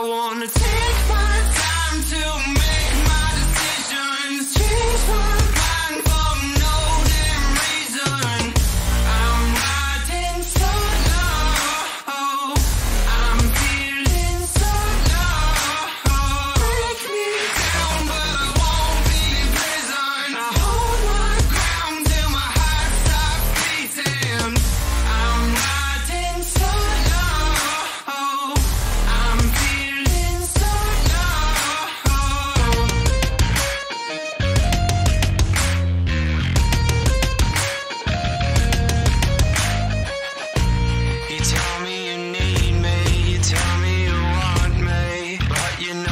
I wanna take my time to make my decisions. Change my tell me you need me, you tell me you want me, but you know.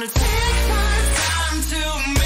Gonna take my time to